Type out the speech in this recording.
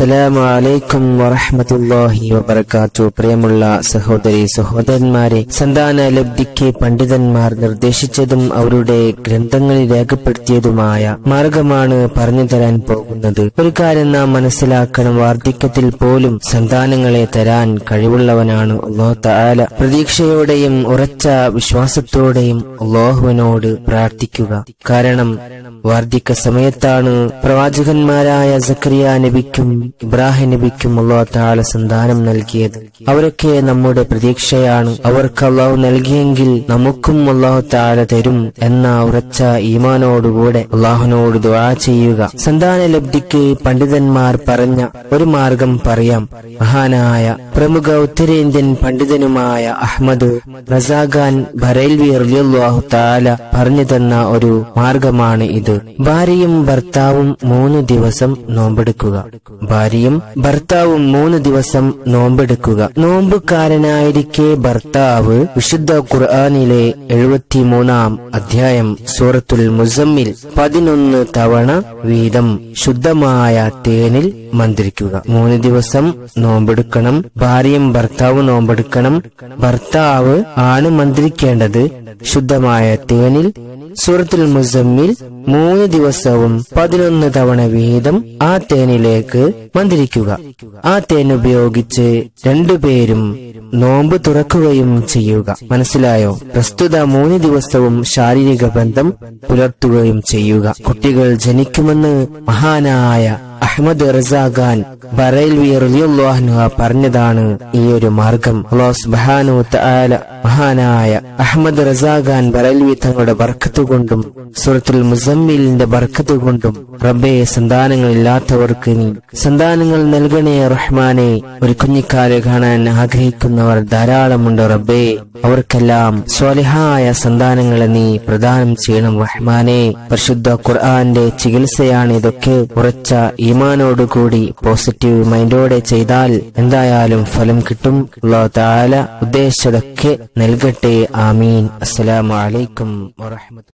അസ്സലാമു അലൈക്കും വറഹ്മത്തുള്ളാഹി വബർക്കാത്തു പ്രിയമുള്ള സഹോദരി സഹോദരന്മാരെ സന്താന ലബ്ധിക്ക് പണ്ഡിതന്മാർ നിർദ്ദേശിച്ചതും അവരുടെ ഗ്രന്ഥങ്ങളിൽ രേഖപ്പെടുത്തിയതുമായ മാർഗമാണ് പറഞ്ഞു തരാൻ പോകുന്നത്. ഒരു കാര്യം നാം മനസ്സിലാക്കണം. വാർദ്ധക്യത്തിൽ പോലും സന്താനങ്ങളെ തരാൻ കഴിവുള്ളവനാണ് അള്ളാഹു പ്രതീക്ഷയോടെയും ഉറച്ച വിശ്വാസത്തോടെയും അള്ളാഹുവിനോട് പ്രാർത്ഥിക്കുക. കാരണം വാർദ്ധക്യ സമയത്താണ് പ്രവാചകന്മാരായ സക്രിയ നബിക്കും ഇബ്രാഹിം നബിക്കും അള്ളാഹു താല സന്താനം നൽകിയത്. അവരൊക്കെ നമ്മുടെ പ്രതീക്ഷയാണ്. അവർക്ക് അള്ളാഹു നൽകിയെങ്കിൽ നമുക്കും അള്ളാഹു താല തരും എന്ന ഉറച്ച ഈമാനോടുകൂടെ അള്ളാഹുനോട് ദുആ ചെയ്യുക. സന്താന ലബ്ധിക്ക് പണ്ഡിതന്മാർ പറഞ്ഞ ഒരു മാർഗം പറയാം. മഹാനായ പ്രമുഖ ഉത്തരേന്ത്യൻ പണ്ഡിതനുമായ അഹമ്മദ് റസാഖാൻ ബറേൽവി റളിയല്ലാഹു താല പറഞ്ഞു തന്ന ഒരു മാർഗമാണ് ഇത്. ഭാര്യയും ഭർത്താവും മൂന്ന് ദിവസം നോമ്പെടുക്കുക. ഭാര്യയും ഭർത്താവും മൂന്ന് ദിവസം നോമ്പെടുക്കുക. നോമ്പുകാരനായിരിക്കെ ഭർത്താവ് വിശുദ്ധ ഖുർആാനിലെ എഴുപത്തിമൂന്നാം അധ്യായം സൂറത്തുൽ മുസമ്മിൽ പതിനൊന്ന് തവണ വീതം ശുദ്ധമായ തേനിൽ മന്ത്രിക്കുക. മൂന്ന് ദിവസം നോമ്പെടുക്കണം ഭാര്യയും ഭർത്താവ് നോമ്പെടുക്കണം. ഭർത്താവ് ആണ് മന്ത്രിക്കേണ്ടത്. ശുദ്ധമായ തേനിൽ സൂറത്തുൽ മുസമ്മിൽ മൂന്ന് ദിവസവും പതിനൊന്ന് തവണ വീതം ആ തേനിലേക്ക് മന്ത്രിക്കുക ആ തേൻ ഉപയോഗിച്ച് രണ്ടുപേരും നോമ്പ് തുറക്കുകയും ചെയ്യുക. മനസ്സിലായോ? പ്രസ്തുത മൂന്ന് ദിവസവും ശാരീരിക ബന്ധം പുലർത്തുകയും ചെയ്യുക. കുട്ടികൾ ജനിക്കുമെന്ന് മഹാനായ അഹമ്മദ് റസാഖാൻ ബറൈൽവി റളിയല്ലാഹു പറഞ്ഞതാണ് ഈ ഒരു മാർഗം. അല്ലാഹു സുബ്ഹാനഹു തആല മഹാനായ അഹമ്മദ് റസാഖാൻ ബറൽവി തങ്ങളുടെ ബർക്കത്ത് കൊണ്ടും സൂറത്തുൽ മുസമ്മിലിന്റെ ബർക്കത്ത് കൊണ്ടും സന്താനങ്ങൾ ഇല്ലാത്തവർക്ക് നീ സന്താനങ്ങൾ നൽകണേ റഹ്മാനെ ഒരു കുഞ്ഞിക്കാരെ കാണാൻ ആഗ്രഹിക്കുന്നവർ ധാരാളമുണ്ട് റബ്ബേ. അവർക്കെല്ലാം സ്വാലിഹായ സന്താനങ്ങളെ നീ പ്രദാനം ചെയ്യണം റഹ്മാനെ. പരിശുദ്ധ ഖുർആന്റെ ചികിത്സയാണ് ഇതൊക്കെ ഉറച്ച ഈമാനോടുകൂടി പോസിറ്റീവ് മൈൻഡോടെ ചെയ്താൽ എന്തായാലും ഫലം കിട്ടും. അല്ലാഹു തആല ഉദ്ദേശിച്ചതൊക്കെ നൽകട്ടെ. ആമീൻ. അസ്സലാമു അലൈക്കും വറഹ്മത്തുള്ളാഹി